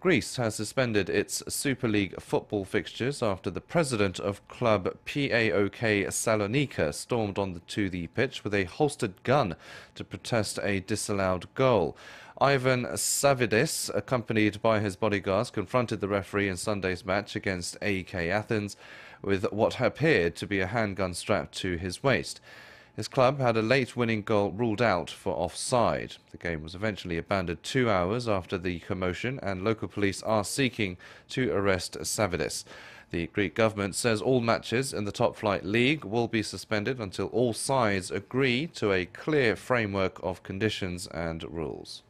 Greece has suspended its Super League football fixtures after the president of club PAOK Salonika stormed onto the pitch with a holstered gun to protest a disallowed goal. Ivan Savvidis, accompanied by his bodyguards, confronted the referee in Sunday's match against AEK Athens with what appeared to be a handgun strapped to his waist. His club had a late winning goal ruled out for offside. The game was eventually abandoned two hours after the commotion, and local police are seeking to arrest Savvidis. The Greek government says all matches in the top flight league will be suspended until all sides agree to a clear framework of conditions and rules.